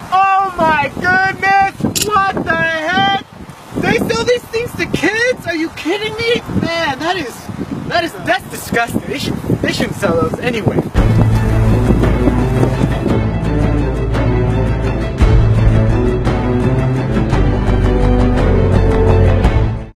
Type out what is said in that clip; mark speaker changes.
Speaker 1: Oh my goodness, what the heck? They sell these things to kids? Are you kidding me? Man, that is, that is, that's disgusting. They, should, they shouldn't sell those anyway.